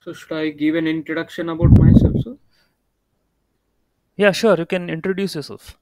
So should I give an introduction about myself, sir? Yeah, sure. You can introduce yourself.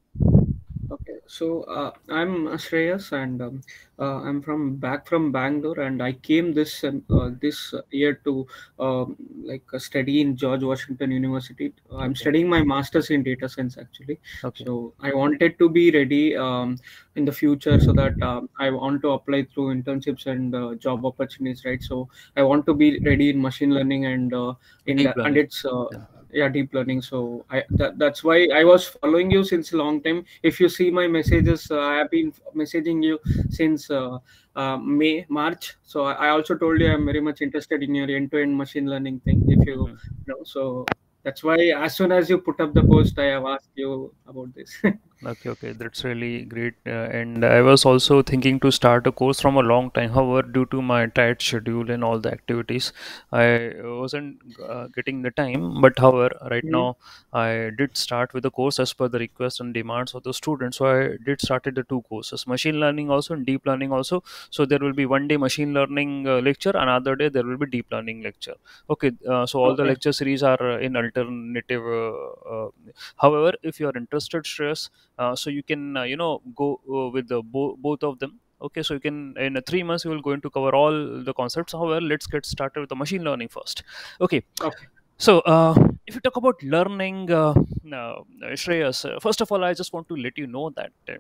So uh, I'm Shreyas, and um, uh, I'm from back from Bangalore, and I came this um, uh, this year to um, like uh, study in George Washington University. I'm Okay. studying my master's in data science actually. Okay. So I wanted to be ready um, in the future so that um, I want to apply through internships and uh, job opportunities, right? So I want to be ready in machine learning and uh, in and it's uh, Yeah. Yeah deep learning. So i that, that's why i was following you since a long time. If you see my messages uh, i have been messaging you since uh, uh, may march. So I, I also told you i'm very much interested in your end-to-end machine learning thing if you Mhm. know. So that's why as soon as you put up the post i have asked you about this Okay, okay, that's really great. Uh, and I was also thinking to start a course from a long time. However, due to my tight schedule and all the activities, I wasn't uh, getting the time. But however, right Mhm. now I did start with the course as per the request and demands of the students. So I did started the two courses, machine learning also and deep learning also. So there will be one day machine learning uh, lecture, another day there will be deep learning lecture. Okay, uh, so all the okay lecture series are uh, in alternative. Uh, uh, however, if you are interested, Shreyas so you can uh, you know go uh, with the bo- both of them. Okay so you can in uh, three months you will going to cover all the concepts. However let's get started with the machine learning first. Okay. Okay. So uh, if you talk about learning uh, uh, Shreyas, uh, first of all i just want to let you know that uh,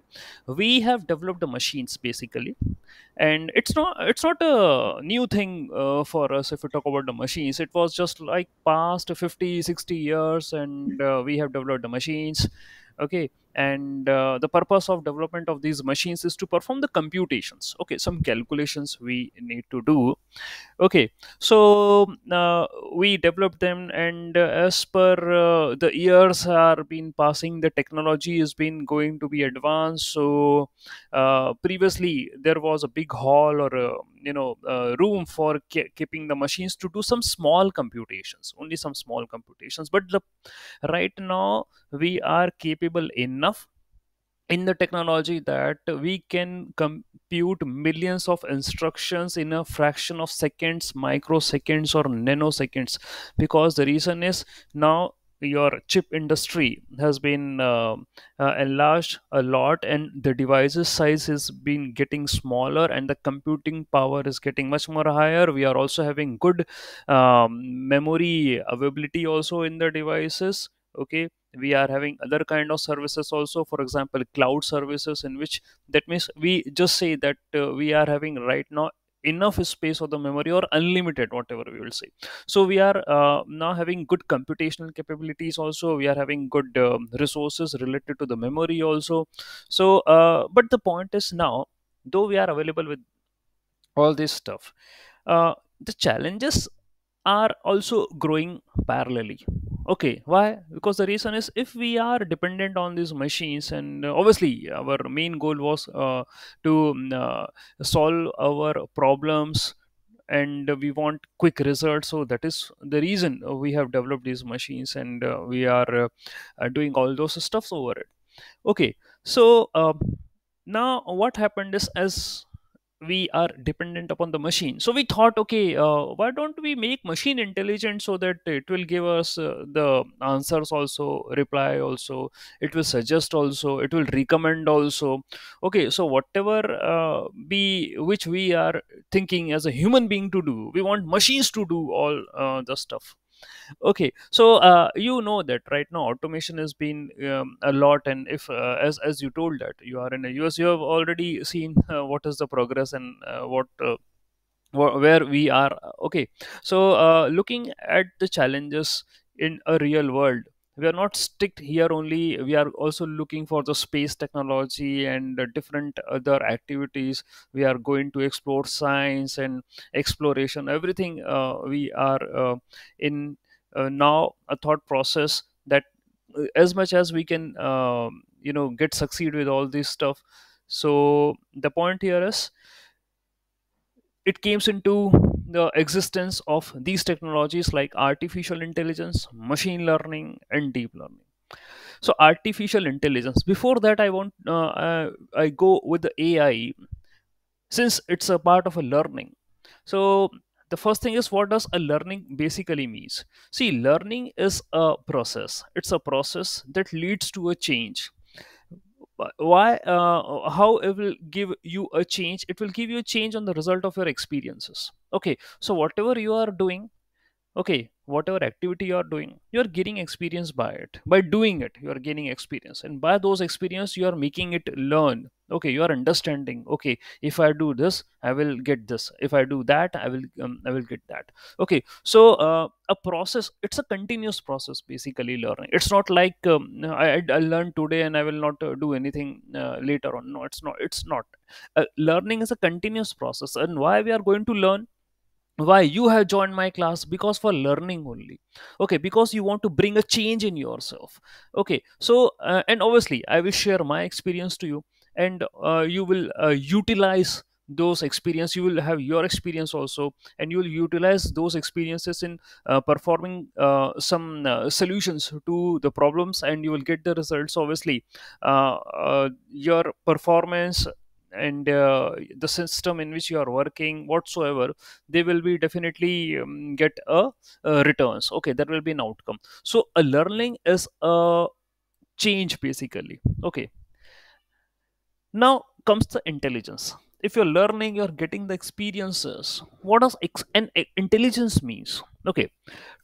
we have developed the machines basically. And it's not it's not a new thing uh, for us if we talk about the machines. It was just like past 50, 60 years and uh, we have developed the machines. Okay and uh, the purpose of development of these machines is to perform the computations. Okay some calculations we need to do. Okay so uh, we developed them and uh, as per uh, the years are been passing the technology has been going to be advanced. So uh, previously there was a big hall or a you know room for ke- keeping the machines to do some small computations only some small computations. But the right now we are capable enough in the technology that we can compute millions of instructions in a fraction of seconds microseconds or nanoseconds. Because the reason is now your chip industry has been uh, uh, enlarged a lot and the devices size has been getting smaller and the computing power is getting much more higher. We are also having good um, memory availability also in the devices okay we are having other kind of services also for example cloud services in which that means we just say that uh, we are having right now enough space of the memory or unlimited whatever we will say. So we are uh, now having good computational capabilities also we are having good um, resources related to the memory also. So uh, but the point is now though we are available with all this stuff uh, the challenges are also growing parallelly okay why? Because the reason is if we are dependent on these machines and uh, obviously our main goal was uh, to mm, uh, solve our problems and we want quick results. So that is the reason we have developed these machines and uh, we are uh, uh, doing all those stuffs over it. Okay so um, now what happened is as we are dependent upon the machine. So we thought okay uh, why don't we make machine intelligent so that it will give us uh, the answers also reply also it will suggest also it will recommend also. Okay so whatever uh, be which we are thinking as a human being to do we want machines to do all uh, the stuff okay so uh, you know that right now automation has been um, a lot and if uh, as as you told that you are in the us you have already seen uh, what is the progress and uh, what uh, wh- where we are. Okay so uh, looking at the challenges in a real world we are not sticked here only. We are also looking for the space technology and different other activities. We are going to explore science and exploration everything uh, we are uh, in uh, now a thought process that uh, as much as we can um, you know get succeed with all this stuff. So the point here is it comes into the existence of these technologies like artificial intelligence machine learning and deep learning. So artificial intelligence before that i want uh, uh, i go with the ai since it's a part of a learning. So the first thing is what does a learning basically means? See learning is a process. It's a process that leads to a change why uh, how it will give you a change? It will give you a change on the result of your experiences. Okay so whatever you are doing okay whatever activity you are doing you are getting experience by it. By doing it you are gaining experience. And by those experience you are making it learn. Okay you are understanding okay if i do this i will get this. If i do that i will um, i will get that. Okay so uh, a process it's a continuous process basically learning. It's not like um, I, I learned today and i will not uh, do anything uh, later on. No it's not it's not. Uh, learning is a continuous process. And why we are going to learn why? You have joined my class because for learning only. Okay because you want to bring a change in yourself. Okay so uh, and obviously i will share my experience to you and uh, you will uh, utilize those experience. You will have your experience also and you will utilize those experiences in uh, performing uh, some uh, solutions to the problems and you will get the results. Obviously your performance and uh, the system in which you are working whatsoever they will be definitely um, get a, uh returns. Okay that will be an outcome. So a learning is a change basically. Okay. Now comes the intelligence. If you're learning you're getting the experiences what does ex- an intelligence means? Okay.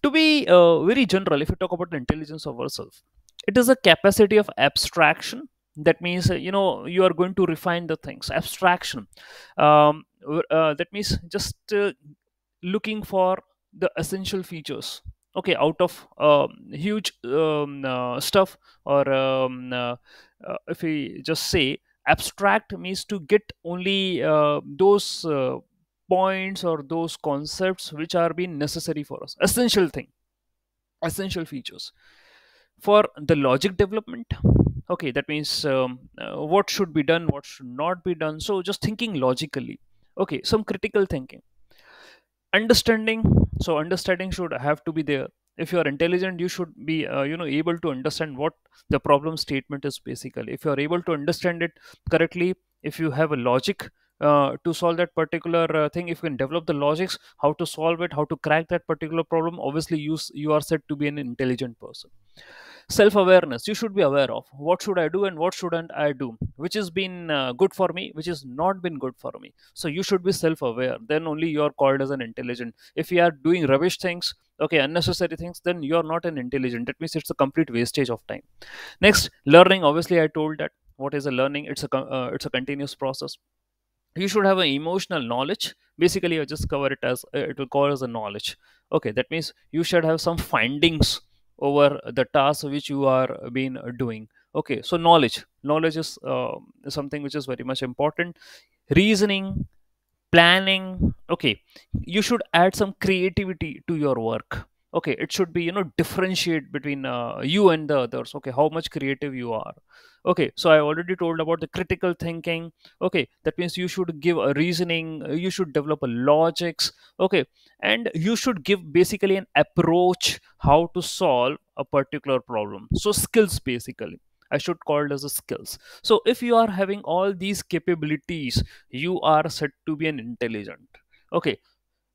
To be uh, very general if you talk about the intelligence of ourselves it is a capacity of abstraction that means uh, you know you are going to refine the things. Abstraction. Um, uh, that means just uh, looking for the essential features. Okay out of um, huge um, uh, stuff or um, uh, uh, if we just say abstract means to get only those points or those concepts which are being necessary for us. Essential thing. Essential features for the logic development. Okay that means um, uh, what should be done what should not be done. So just thinking logically. Okay some critical thinking. Understanding. So understanding should have to be there. If you are intelligent you should be uh, you know able to understand what the problem statement is basically. If you are able to understand it correctly if you have a logic uh, to solve that particular uh, thing if you can develop the logics how to solve it how to crack that particular problem obviously you you are said to be an intelligent person self awareness you should be aware of what should i do and what shouldn't i do which has been uh, good for me which has not been good for me. So you should be self aware then only you are called as an intelligent. If you are doing rubbish things okay unnecessary things then you are not an intelligent. That means it's a complete wastage of time. Next learning. Obviously i told that what is a learning? It's a uh, it's a continuous process. You should have an emotional knowledge. Basically i just cover it as uh, it will call as a knowledge. Okay that means you should have some findings over the task which you are been doing. Okay so knowledge. Knowledge is uh, something which is very much important. Reasoning planning. Okay you should add some creativity to your work okay it should be you know differentiate between uh, you and the others. Okay how much creative you are. Okay so i already told about the critical thinking. Okay that means you should give a reasoning. You should develop a logics. Okay and you should give basically an approach how to solve a particular problem. So skills basically. I should call it as a skills. So if you are having all these capabilities you are said to be an intelligent. Okay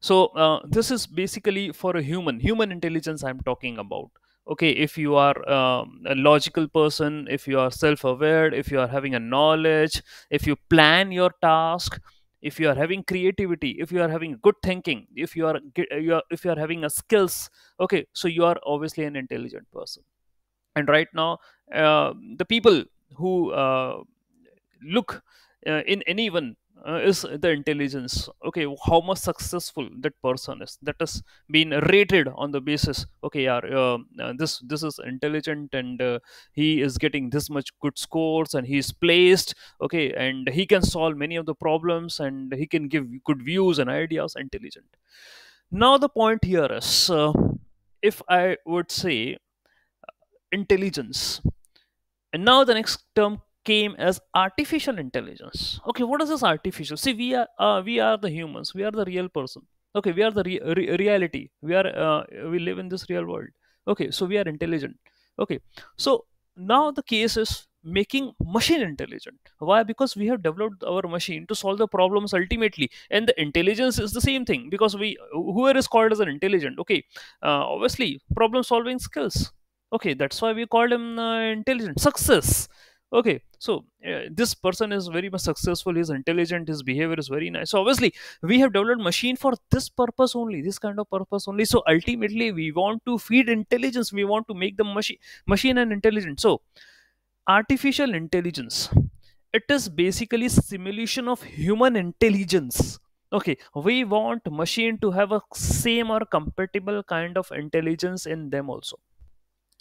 so uh, this is basically for a human human intelligence i'm talking about. Okay if you are um, a logical person if you are self aware if you are having a knowledge if you plan your task if you are having creativity if you are having good thinking if you are, you are if you are having a skills okay so you are obviously an intelligent person. And right now uh, the people who uh, look uh, in anyone uh, is the intelligence. Okay how much successful that person is that has been rated on the basis okay yeah uh, uh, this this is intelligent and uh, he is getting this much good scores and he is placed okay and he can solve many of the problems and he can give good views and ideas intelligent. Now the point here is uh, if i would say intelligence. And now the next term came as artificial intelligence. Okay what is this artificial? See we are uh, we are the humans. We are the real person. Okay we are the re- re- reality. We are uh, we live in this real world. Okay so we are intelligent. Okay so now the case is making machine intelligent. Why? Because we have developed our machine to solve the problems ultimately. And the intelligence is the same thing because we whoever is called as an intelligent okay uh, obviously problem solving skills. Okay that's why we call him uh, intelligent. Success. Okay so uh, this person is very much successful. He's intelligent. His behavior is very nice. So obviously we have developed machine for this purpose only this kind of purpose only. So ultimately we want to feed intelligence. We want to make the machine machine and intelligent. So artificial intelligence it is basically simulation of human intelligence. Okay we want machine to have a same or compatible kind of intelligence in them also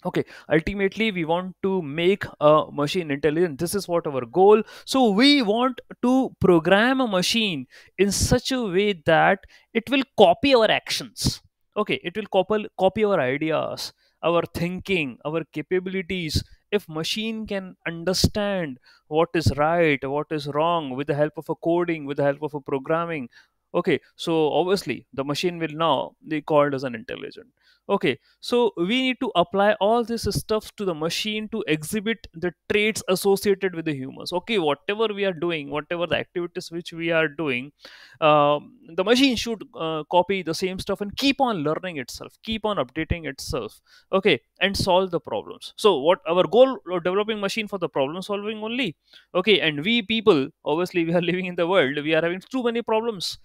okay ultimately we want to make a machine intelligent. This is what our goal. So we want to program a machine in such a way that it will copy our actions. Okay it will copy, copy our ideas our thinking our capabilities. If machine can understand what is right what is wrong with the help of a coding with the help of a programming. Okay so obviously the machine will now be called as an intelligent okay so we need to apply all this stuff to the machine to exhibit the traits associated with the humans. Okay whatever we are doing whatever the activities which we are doing um, the machine should uh, copy the same stuff and keep on learning itself keep on updating itself. Okay and solve the problems. So what our goal of developing machine for the problem solving only? Okay and we people obviously we are living in the world we are having too many problems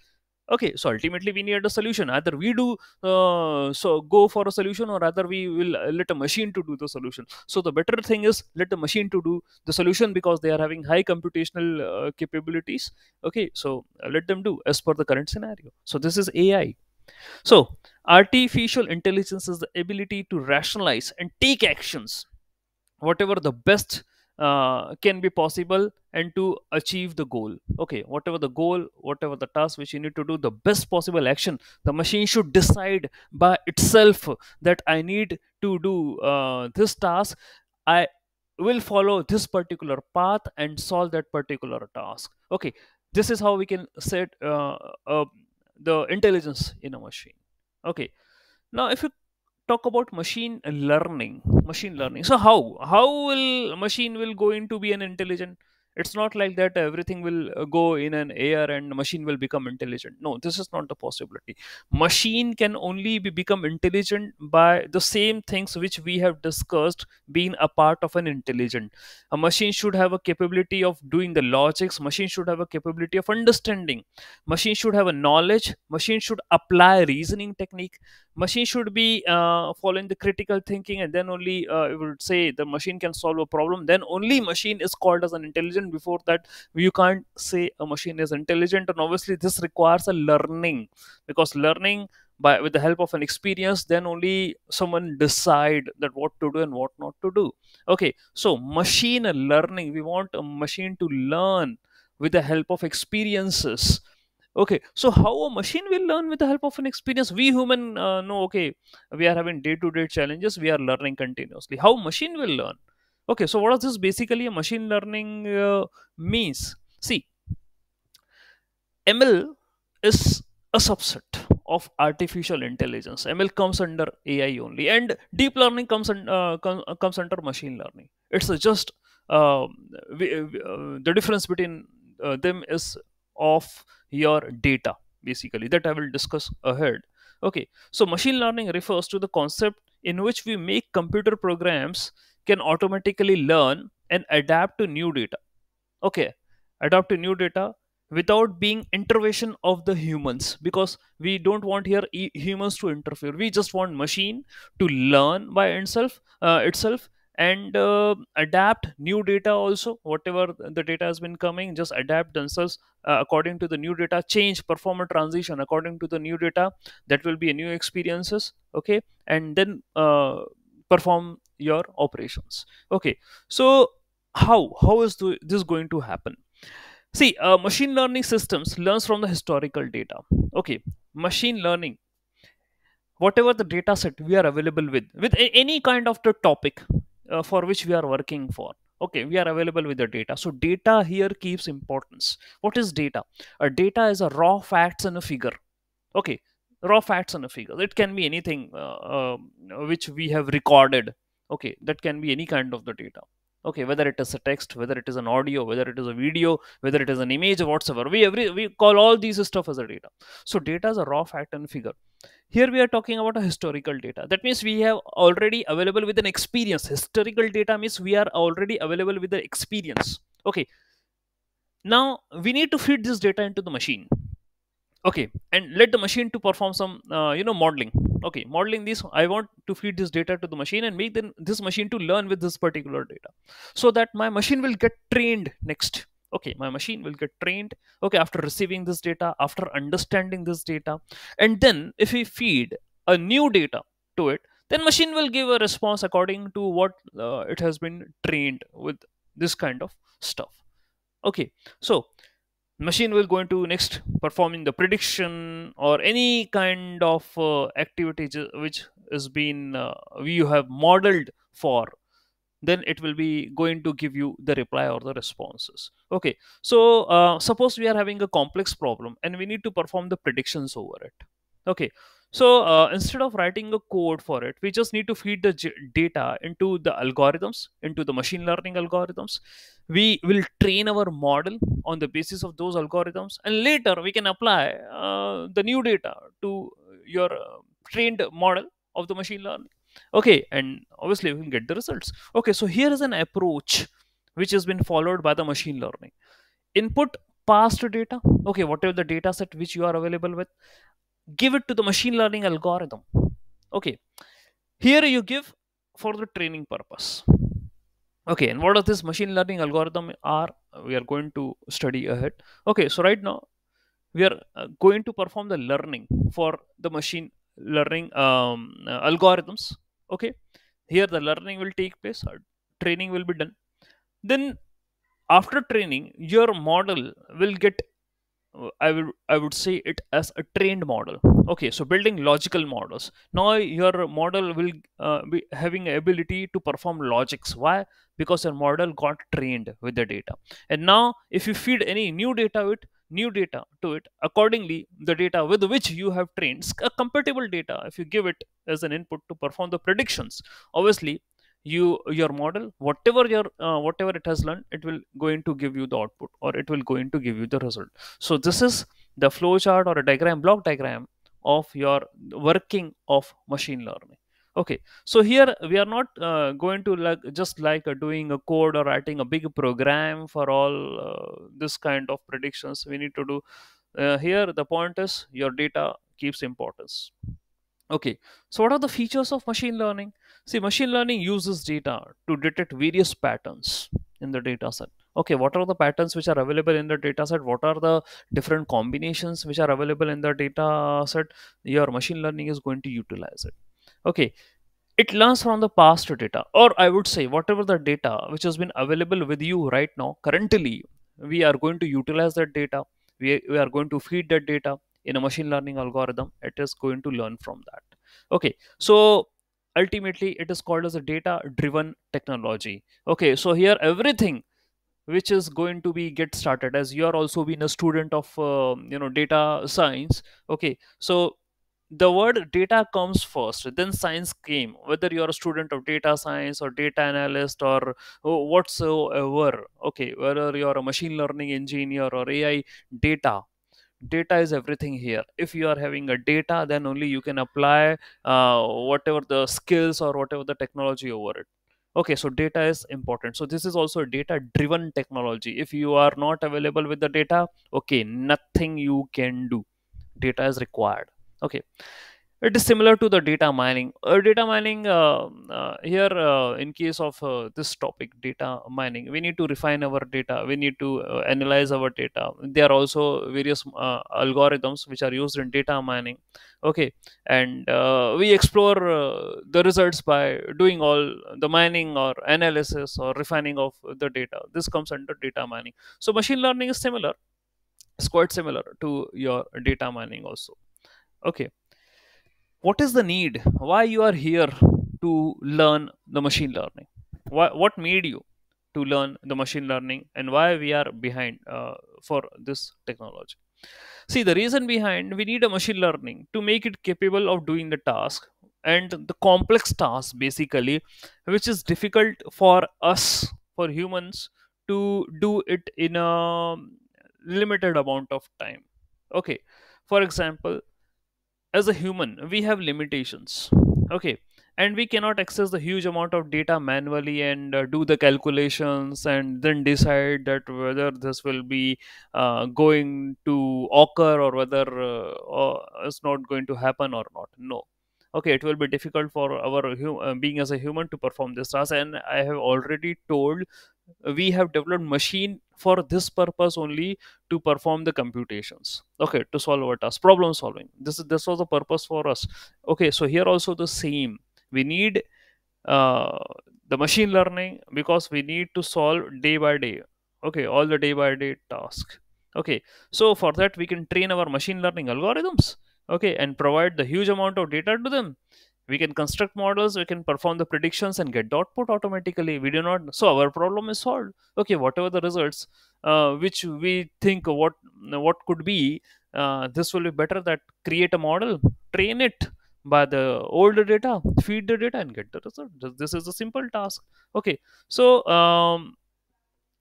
okay so ultimately we need a solution. Either we do uh, so go for a solution or rather we will uh, let a machine to do the solution. So the better thing is let the machine to do the solution because they are having high computational uh, capabilities. Okay so uh, let them do as per the current scenario. So this is ai so artificial intelligence is the ability to rationalize and take actions whatever the best uh, can be possible and to achieve the goal. Okay whatever the goal whatever the task which you need to do the best possible action the machine should decide by itself that i need to do uh, this task. I will follow this particular path and solve that particular task. Okay this is how we can set uh, the intelligence in a machine. Okay now if you talk about machine learning machine learning. So how how will machine will go into be an intelligent? It's not like that everything will uh, go in an air and machine will become intelligent. No this is not the possibility. Machine can only be become intelligent by the same things which we have discussed being a part of an intelligent. A machine should have a capability of doing the logics. Machine should have a capability of understanding. Machine should have a knowledge. Machine should apply reasoning technique machine should be uh, following the critical thinking and then only uh, would say the machine can solve a problem. Then only machine is called as an intelligent. Before that you can't say a machine is intelligent. And obviously this requires a learning because learning by with the help of an experience then only someone decide that what to do and what not to do. Okay so machine learning we want a machine to learn with the help of experiences okay so how a machine will learn with the help of an experience? We human uh, know okay we are having day to day challenges we are learning continuously. How machine will learn? Okay so what is this basically a machine learning uh, means? See ml is a subset of artificial intelligence. Ml comes under ai only and deep learning comes, un, uh, com, uh, comes under machine learning. It's just uh, we, uh, the difference between uh, them is of your data basically that i will discuss ahead. Okay so machine learning refers to the concept in which we make computer programs can automatically learn and adapt to new data. Okay adapt to new data without being intervention of the humans because we don't want here humans to interfere. We just want machine to learn by itself uh, itself and uh, adapt new data also whatever the data has been coming just adapt themselves uh, according to the new data change perform a transition according to the new data that will be a new experiences okay? And then uh, perform your operations okay? So how how is this going to happen? See uh, machine learning systems learns from the historical data okay? Machine learning whatever the data set we are available with with any kind of the topic uh, for which we are working for. Okay we are available with the data. So data here keeps importance. What is data? A data is a raw facts and a figure. Okay raw facts and a figure. It can be anything uh, uh, which we have recorded. Okay that can be any kind of the data okay whether it is a text whether it is an audio whether it is a video whether it is an image whatsoever we every we call all these stuff as a data. So data is a raw fact and figure. Here we are talking about a historical data. That means we have already available with an experience. Historical data means we are already available with the experience. Okay. Now we need to feed this data into the machine. Okay. And let the machine to perform some uh, you know modeling okay modeling this i want to feed this data to the machine and make then this machine to learn with this particular data. So that my machine will get trained next. Okay my machine will get trained okay after receiving this data after understanding this data. And then if we feed a new data to it then machine will give a response according to what uh, it has been trained with this kind of stuff. Okay so machine will go into next performing the prediction or any kind of uh, activity which has been uh, you have modeled for then it will be going to give you the reply or the responses. Okay so uh, suppose we are having a complex problem and we need to perform the predictions over it. Okay so uh, instead of writing a code for it we just need to feed the data into the algorithms into the machine learning algorithms. We will train our model on the basis of those algorithms and later we can apply uh, the new data to your uh, trained model of the machine learning. Okay and obviously we can get the results. Okay so here is an approach which has been followed by the machine learning. Input past data. Okay whatever the data set which you are available with give it to the machine learning algorithm. Okay. Here you give for the training purpose. Okay and what are this machine learning algorithm are? We are going to study ahead. Okay so right now we are uh, going to perform the learning for the machine learning um, uh, algorithms. Okay here the learning will take place uh, training will be done. Then after training your model will get i would i would say it as a trained model. Okay so building logical models. Now your model will uh, be having ability to perform logics. Why? Because your model got trained with the data. And now if you feed any new data with new data to it accordingly the data with which you have trained a compatible data if you give it as an input to perform the predictions obviously you your model whatever your uh, whatever it has learned it will going to give you the output or it will going to give you the result. So this is the flow chart or a diagram block diagram of your working of machine learning. Okay so here we are not uh, going to like just like uh, doing a code or writing a big program for all uh, this kind of predictions. We need to do uh, here the point is your data keeps importance. Okay so what are the features of machine learning see machine learning uses data to detect various patterns in the data set. Okay what are the patterns which are available in the data set? What are the different combinations which are available in the data set? Your machine learning is going to utilize it. Okay it learns from the past data. Or i would say whatever the data which has been available with you right now currently we are going to utilize that data. We, we are going to feed that data in a machine learning algorithm. It is going to learn from that. Okay so ultimately it is called as a data driven technology. Okay so here everything which is going to be get started as you are also being a student of uh, you know data science. Okay so the word data comes first then science came. Whether you're a student of data science or data analyst or whatsoever okay whether you're a machine learning engineer or ai data data is everything here. If you are having a data then only you can apply uh, whatever the skills or whatever the technology over it. Okay so data is important. So this is also data driven technology. If you are not available with the data okay nothing you can do. Data is required. Okay it is similar to the data mining. Uh, data mining uh, uh, here uh, in case of uh, this topic data mining we need to refine our data. We need to uh, analyze our data. There are also various algorithms which are used in data mining. Okay and we explore the results by doing all the mining or analysis or refining of the data. This comes under data mining. So machine learning is similar. It's quite similar to your data mining also. Okay what is the need? Why you are here to learn the machine learning? Why, what made you to learn the machine learning and why we are behind uh, for this technology? See the reason behind we need a machine learning to make it capable of doing the task and the complex task basically which is difficult for us for humans to do it in a limited amount of time. Okay for example as a human we have limitations. Okay. And we cannot access the huge amount of data manually and uh, do the calculations and then decide that whether this will be uh, going to occur or whether uh, it's not going to happen or not. No. Okay. It will be difficult for our uh, being as a human to perform this task. And i have already told we have developed machine for this purpose only to perform the computations. Okay to solve our task problem solving. This is this was the purpose for us. Okay so here also the same. We need uh, the machine learning because we need to solve day by day. Okay all the day by day task. Okay so for that we can train our machine learning algorithms. Okay and provide the huge amount of data to them we can construct models we can perform the predictions and get the output automatically. We do not so our problem is solved. Okay whatever the results uh, which we think what what could be uh, this will be better that create a model train it by the older data feed the data and get the result. This is a simple task. Okay so um,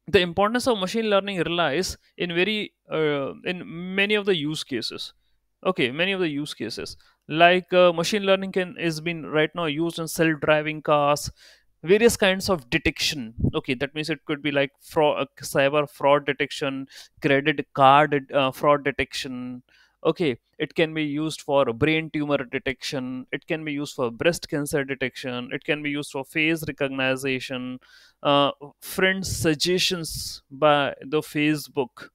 the importance of machine learning relies in very uh, in many of the use cases. Okay many of the use cases like uh, machine learning can is been right now used in self-driving cars various kinds of detection. Okay that means it could be like fraud uh, cyber fraud detection credit card uh, fraud detection. Okay it can be used for brain tumor detection. It can be used for breast cancer detection. It can be used for face recognition. Uh, friend suggestions by the facebook.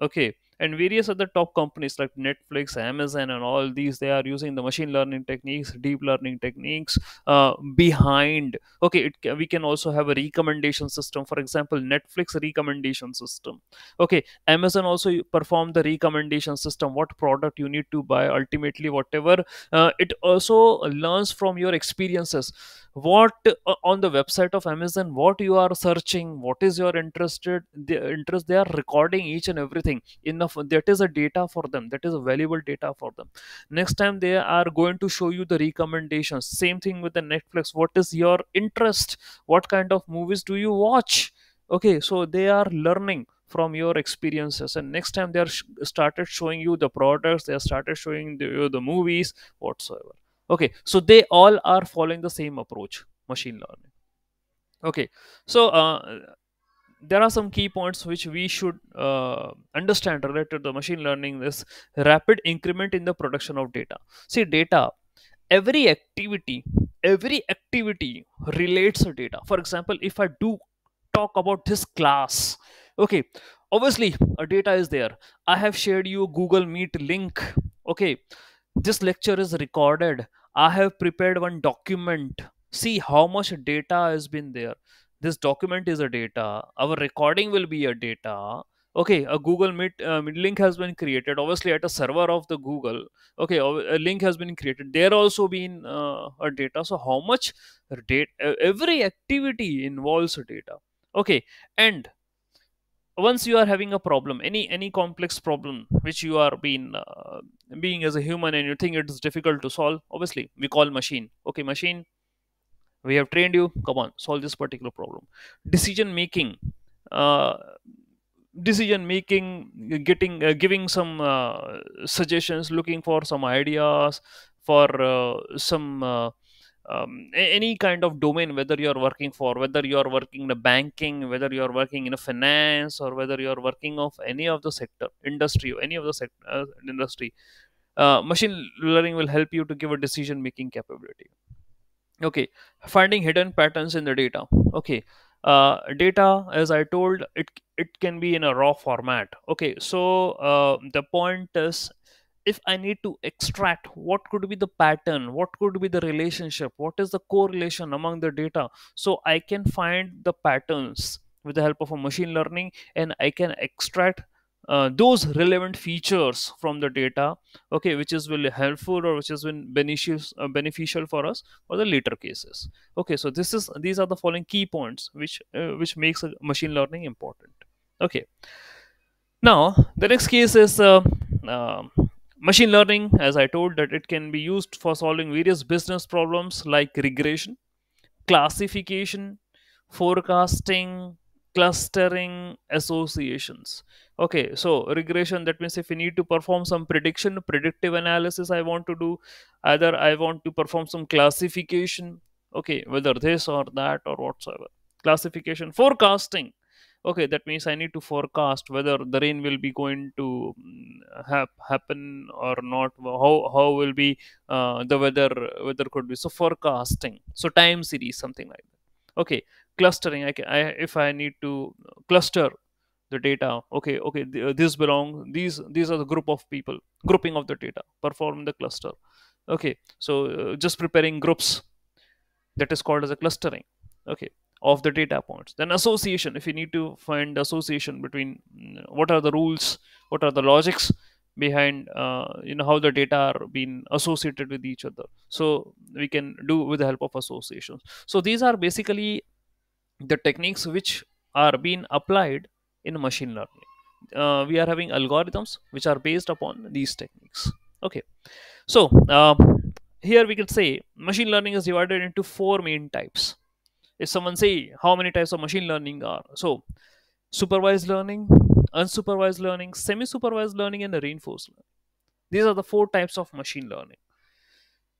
Okay and various other top companies like netflix amazon and all these they are using the machine learning techniques deep learning techniques uh, behind. Okay it, we can also have a recommendation system. For example netflix recommendation system. Okay amazon also perform the recommendation system what product you need to buy ultimately whatever uh, it also learns from your experiences. What uh, on the website of amazon what you are searching what is your interested the interest they are recording each and everything enough that is a data for them. That is a valuable data for them. Next time they are going to show you the recommendations. Same thing with the netflix. What is your interest? What kind of movies do you watch? Okay so they are learning from your experiences. And next time they are sh- started showing you the products they started showing the, you the movies whatsoever. Okay so they all are following the same approach machine learning. Okay so uh, there are some key points which we should uh, understand related to machine learning this rapid increment in the production of data. See data every activity every activity relates to data. For example if i do talk about this class okay obviously a data is there. I have shared you google meet link okay. This lecture is recorded. I have prepared one document. See how much data has been there this document is a data our recording will be a data. Okay a google meet, uh, link has been created obviously at a server of the google. Okay a link has been created. There also been uh, a data. So how much data every activity involves data. Okay and once you are having a problem any any complex problem which you are being uh, being as a human and you think it is difficult to solve obviously we call machine. Okay machine we have trained you. Come on solve this particular problem. Decision making uh, decision making getting uh, giving some uh, suggestions looking for some ideas for uh, some uh, um, any kind of domain whether you are working for whether you are working in a banking whether you are working in a finance or whether you are working of any of the sector industry any of the sector uh, industry machine learning will help you to give a decision making capability okay finding hidden patterns in the data. Okay uh, data as i told it it can be in a raw format. Okay so uh, the point is if i need to extract what could be the pattern? What could be the relationship? What is the correlation among the data? So i can find the patterns with the help of a machine learning and i can extract uh, those relevant features from the data okay which is really helpful or which has been beneficial uh, beneficial for us for the later cases. Okay so this is these are the following key points which uh, which makes a machine learning important. Okay. Now the next case is uh, uh, machine learning. As i told that it can be used for solving various business problems like regression classification forecasting clustering associations. Okay so regression that means if we need to perform some prediction predictive analysis i want to do either i want to perform some classification okay whether this or that or whatsoever. Classification forecasting. Okay that means i need to forecast whether the rain will be going to mm, hap- happen or not how how will be uh, the weather weather could be. So forecasting. So time series something like that. Okay clustering. I can I, if i need to cluster the data okay okay uh, this belong these these are the group of people grouping of the data perform the cluster. Okay so uh, just preparing groups that is called as a clustering okay of the data points. Then association if you need to find association between mm, what are the rules what are the logics behind uh, you know how the data are being associated with each other. So we can do with the help of associations. So these are basically the techniques which are being applied in machine learning. Uh, we are having algorithms which are based upon these techniques. Okay. So uh, here we can say machine learning is divided into four main types. If someone say how many types of machine learning are so supervised learning unsupervised learning semi-supervised learning and reinforced learning. These are the four types of machine learning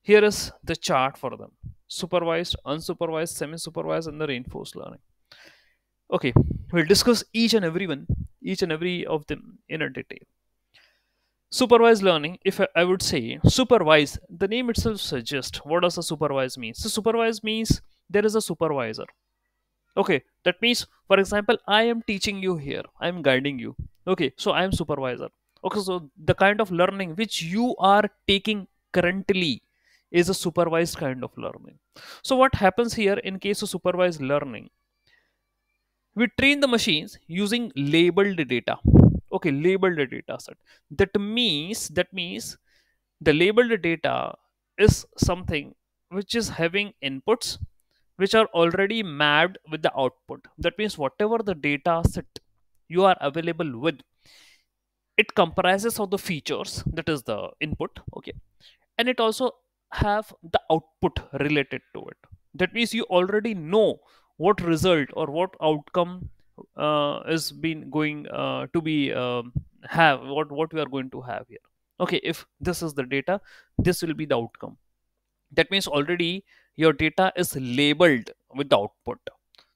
here is the chart for them. Supervised unsupervised semi-supervised and the reinforced learning. Okay we'll discuss each and every one each and every of them in a detail. Supervised learning if i would say supervised, the name itself suggests what does a supervised mean. So supervised means there is a supervisor. Okay that means for example i am teaching you here i am guiding you. Okay so i am supervisor. Okay so the kind of learning which you are taking currently is a supervised kind of learning. So what happens here in case of supervised learning? We train the machines using labeled data. Okay labeled data set. That means that means the labeled data is something which is having inputs which are already mapped with the output. That means whatever the data set you are available with it comprises of the features that is the input okay? And it also have the output related to it. That means you already know what result or what outcome uh, is been going uh, to be um, have what what we are going to have here. Okay if this is the data this will be the outcome. That means already your data is labeled with the output.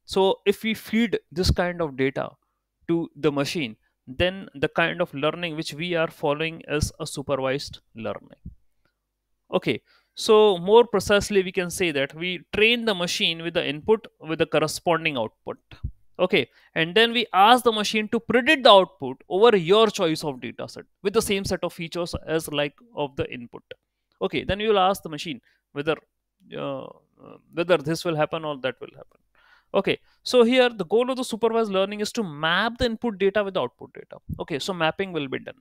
So if we feed this kind of data to the machine then the kind of learning which we are following is a supervised learning. Okay so more precisely we can say that we train the machine with the input with the corresponding output. Okay and then we ask the machine to predict the output over your choice of data set with the same set of features as like of the input. Okay then you will ask the machine whether uh, whether this will happen or that will happen. Okay so here the goal of the supervised learning is to map the input data with the output data. Okay so mapping will be done.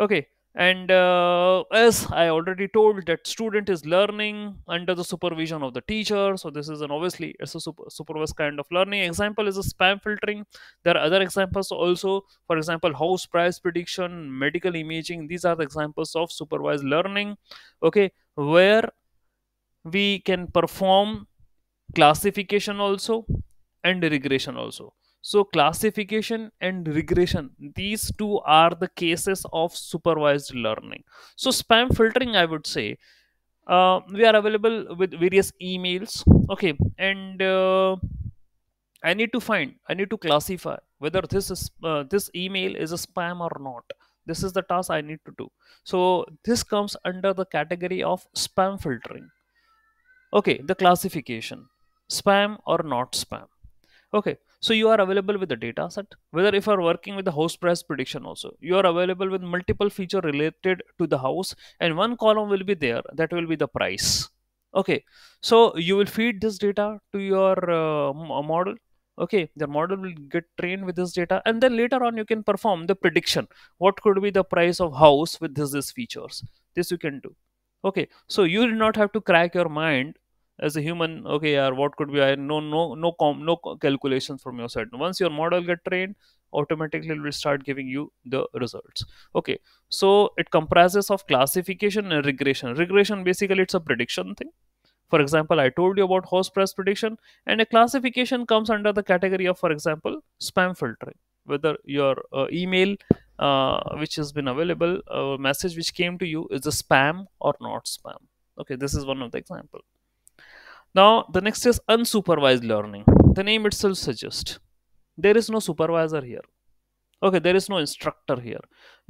Okay and uh, as i already told that student is learning under the supervision of the teacher. So this is an obviously it's a super, supervised kind of learning. Example is a spam filtering. There are other examples also. For example house price prediction medical imaging. These are the examples of supervised learning. Okay where we can perform classification also and regression also so classification and regression these two are the cases of supervised learning. So spam filtering i would say. Uh, we are available with various emails. Okay and uh, i need to find i need to classify whether this is uh, this email is a spam or not. This is the task i need to do. So this comes under the category of spam filtering. Okay the classification. Spam or not spam. Okay so you are available with the data set whether if you are working with the house price prediction also. You are available with multiple feature related to the house and one column will be there that will be the price. Okay so you will feed this data to your uh, model. Okay the model will get trained with this data and then later on you can perform the prediction. What could be the price of house with this, this features? This you can do. Okay so you will not have to crack your mind as a human okay yeah what could be i no no no com, no calculations from your side. Once your model get trained automatically will start giving you the results. Okay so it comprises of classification and regression. Regression basically it's a prediction thing. For example i told you about host price prediction and a classification comes under the category of for example spam filtering. Whether your uh, email uh, which has been available a message which came to you is a spam or not spam. Okay this is one of the example now the next is unsupervised learning. The name itself suggests there is no supervisor here. Okay there is no instructor here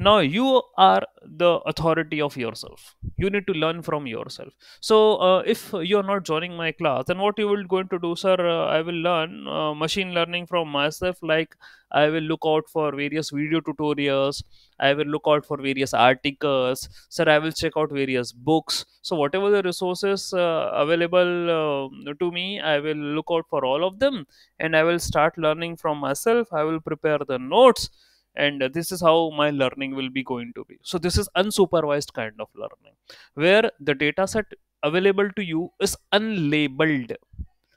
now you are the authority of yourself. You need to learn from yourself. So uh, if you are not joining my class then what you will going to do sir? Uh, i will learn uh, machine learning from myself. Like i will look out for various video tutorials. I will look out for various articles. Sir i will check out various books. So whatever the resources uh, available uh, to me i will look out for all of them. And i will start learning from myself. I will prepare the notes and this is how my learning will be going to be. So this is unsupervised kind of learning where the data set available to you is unlabeled.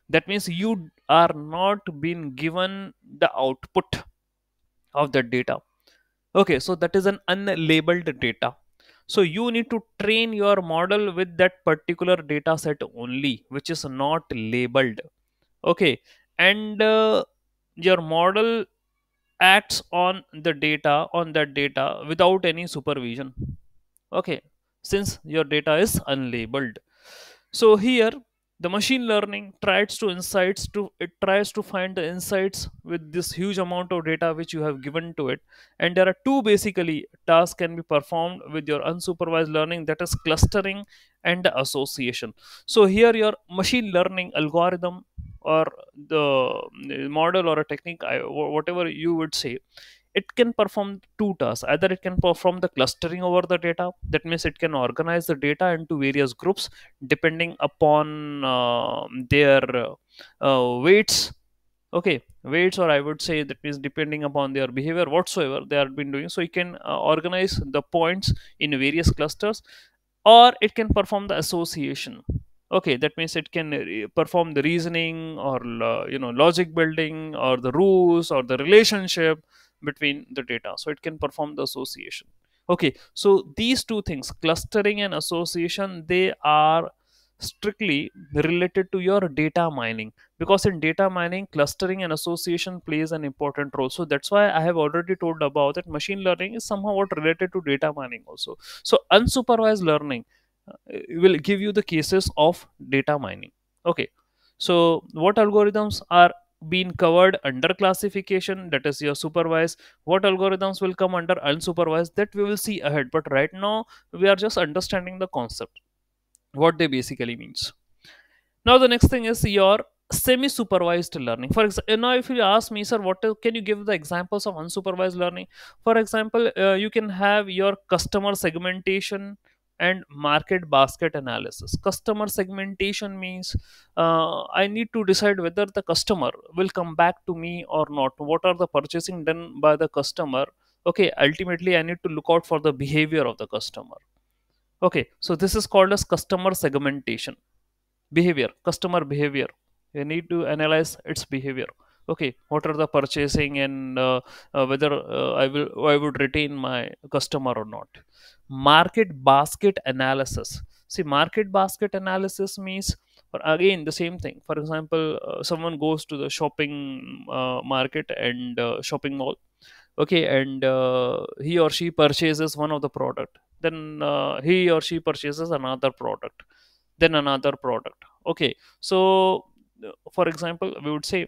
That means you are not being given the output of the data. Okay so that is an unlabeled data. So you need to train your model with that particular data set only which is not labeled. Okay and uh, your model acts on the data on that data without any supervision. Okay since your data is unlabeled. So here the machine learning tries to insights to it tries to find the insights with this huge amount of data which you have given to it. And there are two basically tasks can be performed with your unsupervised learning that is clustering and association. So here your machine learning algorithm or the model or a technique whatever you would say it can perform two tasks. Either it can perform the clustering over the data that means it can organize the data into various groups depending upon uh, their uh, weights. Okay weights or i would say that means depending upon their behavior whatsoever they have been doing. So you can uh, organize the points in various clusters or it can perform the association okay that means it can uh, perform the reasoning or uh, you know logic building or the rules or the relationship between the data. So it can perform the association. Okay so these two things clustering and association they are strictly related to your data mining. Because in data mining clustering and association plays an important role. So that's why i have already told about that machine learning is somehow related to data mining also. So unsupervised learning will give you the cases of data mining. Okay. So what algorithms are being covered under classification? That is your supervised. What algorithms will come under unsupervised? That we will see ahead. But right now we are just understanding the concept what they basically means. Now the next thing is your semi supervised learning. For example now if you ask me sir what can you give the examples of unsupervised learning? For example uh, you can have your customer segmentation and market basket analysis. Customer segmentation means uh, i need to decide whether the customer will come back to me or not. What are the purchasing done by the customer? Okay ultimately i need to look out for the behavior of the customer. Okay so this is called as customer segmentation. Behavior customer behavior. You need to analyze its behavior okay what are the purchasing and uh, uh, whether uh, i will i would retain my customer or not? Market basket analysis. See market basket analysis means again the same thing. For example uh, someone goes to the shopping uh, market and uh, shopping mall okay and he or she purchases one of the product. Then he or she purchases another product. Then another product. Okay so for example we would say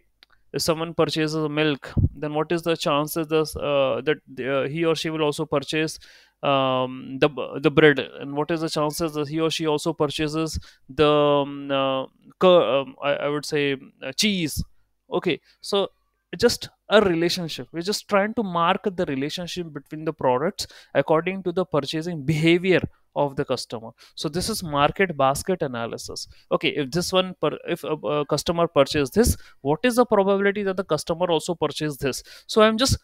if someone purchases milk then what is the chances uh, that uh, he or she will also purchase um, the the bread? And what is the chances that he or she also purchases the um, uh, um, I, I, would say uh, cheese? Okay so just a relationship. We're just trying to mark the relationship between the products according to the purchasing behavior of the customer. So this is market basket analysis. Okay if this one per, if a, a customer purchase this what is the probability that the customer also purchase this? So i'm just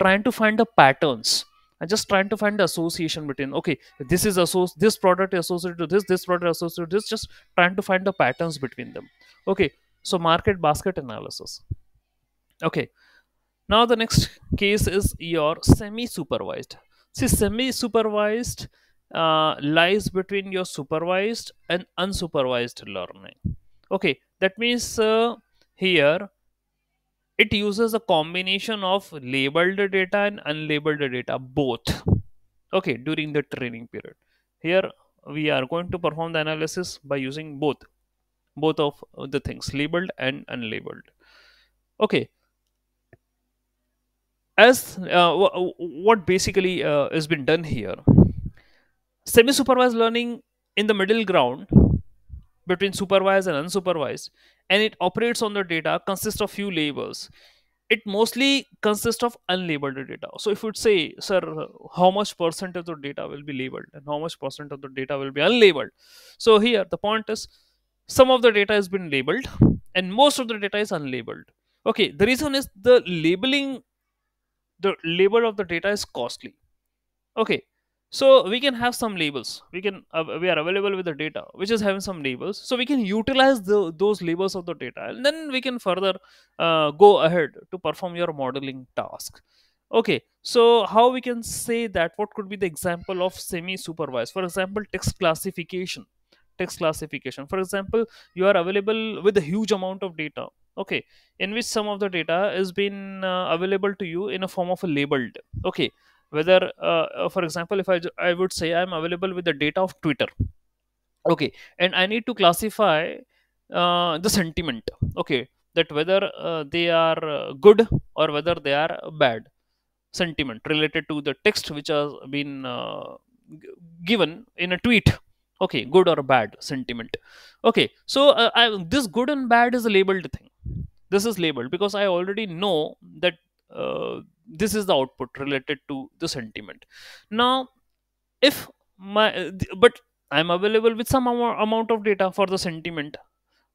trying to find the patterns. I'm just trying to find the association between okay this is associ- this product associated to this this product associated to this just trying to find the patterns between them. Okay so market basket analysis. Okay now the next case is your semi supervised see semi supervised uh, lies between your supervised and unsupervised learning. Okay that means uh, here it uses a combination of labeled data and unlabeled data both. Okay during the training period. Here we are going to perform the analysis by using both both of the things labeled and unlabeled. Okay. As uh, wh- what basically uh, has been done here semi supervised learning in the middle ground between supervised and unsupervised and it operates on the data consists of few labels. It mostly consists of unlabeled data. So if you'd say sir how much percentage of the data will be labeled and how much percent of the data will be unlabeled? So here the point is some of the data has been labeled and most of the data is unlabeled. Okay the reason is the labeling the label of the data is costly. Okay so we can have some labels. We can uh, we are available with the data which is having some labels. So we can utilize the, those labels of the data and then we can further uh, go ahead to perform your modeling task. Okay so how we can say that what could be the example of semi supervised for example text classification. Text classification. For example you are available with a huge amount of data okay in which some of the data is been uh, available to you in a form of a labeled okay whether uh, uh, for example if I, I would say i'm available with the data of twitter. Okay and i need to classify uh, the sentiment. Okay that whether uh, they are uh, good or whether they are bad. Sentiment related to the text which has been uh, given in a tweet. Okay good or bad sentiment. Okay so I, this good and bad is a labeled thing. This is labeled because i already know that uh, this is the output related to the sentiment now if my but i'm available with some amount of data for the sentiment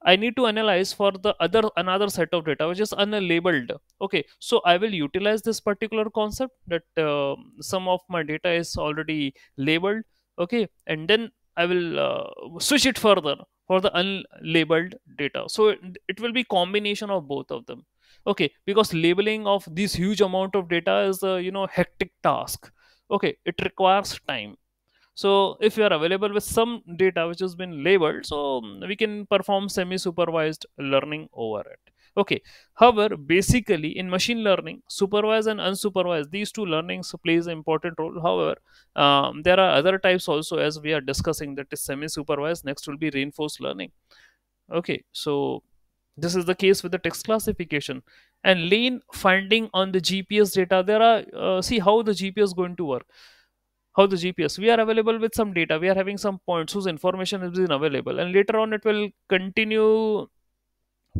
I need to analyze for the other another set of data which is unlabeled. Okay, so I will utilize this particular concept that uh, some of my data is already labeled. Okay, and then I will uh, switch it further for the unlabeled data. So it, it will be combination of both of them. Okay, because labeling of this huge amount of data is a you know hectic task. Okay, it requires time. So if you are available with some data which has been labeled so mm, we can perform semi supervised learning over it. Okay however basically in machine learning supervised and unsupervised these two learnings plays an important role. However um, there are other types also as we are discussing that is semi supervised next will be reinforced learning. Okay so this is the case with the text classification. And lane finding on the gps data there are uh, see how the gps is going to work. How the gps we are available with some data. We are having some points whose information is available. And later on it will continue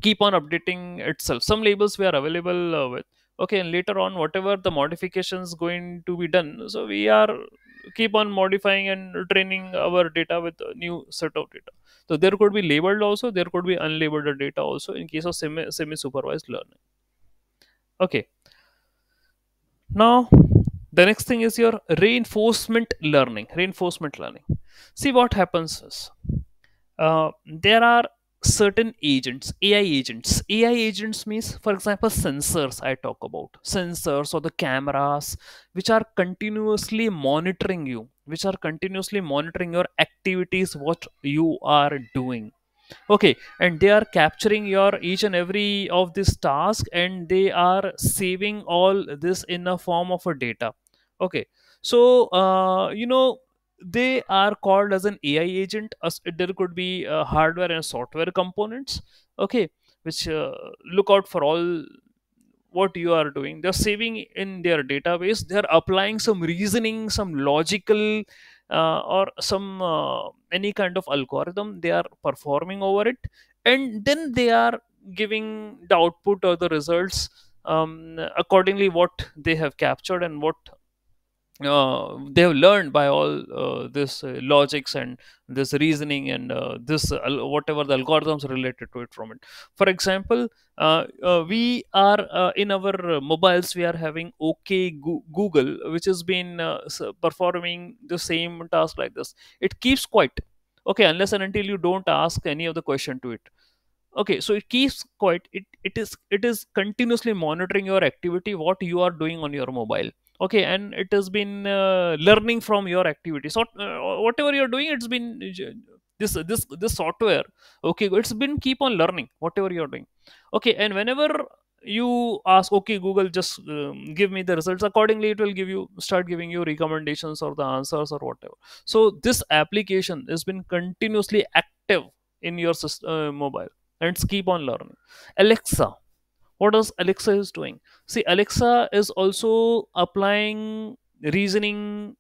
keep on updating itself. Some labels we are available uh, with. Okay and later on whatever the modifications going to be done. So we are keep on modifying and training our data with a new set of data. So there could be labeled also there could be unlabeled data also in case of semi semi supervised learning. Okay. Now the next thing is your reinforcement learning reinforcement learning. See what happens is uh, there are certain agents ai agents. Ai agents means for example sensors i talk about. Sensors or the cameras which are continuously monitoring you which are continuously monitoring your activities what you are doing. Okay and they are capturing your each and every of this task and they are saving all this in a form of a data. Okay so uh, you know they are called as an ai agent. As there could be uh, hardware and software components okay which uh, look out for all what you are doing. They're saving in their database. They're applying some reasoning some logical uh, or some uh, any kind of algorithm. They are performing over it. And then they are giving the output or the results um, accordingly what they have captured and what uh, they have learned by all uh, this uh, logics and this reasoning and uh, this whatever the algorithms related to it from it. For example uh, uh, we are in our mobiles we are having okay Goo- google which has been performing the same task like this. It keeps quiet. Okay unless and until you don't ask any of the question to it. Okay so it keeps quiet. It, it is it is continuously monitoring your activity what you are doing on your mobile okay and it has been uh, learning from your activity. So uh, whatever you're doing it's been uh, this this this software okay it's been keep on learning whatever you're doing. Okay and whenever you ask okay google just um, give me the results accordingly it will give you start giving you recommendations or the answers or whatever. So this application has been continuously active in your uh, mobile and it's keep on learning. Alexa what does alexa is doing? See alexa is also applying reasoning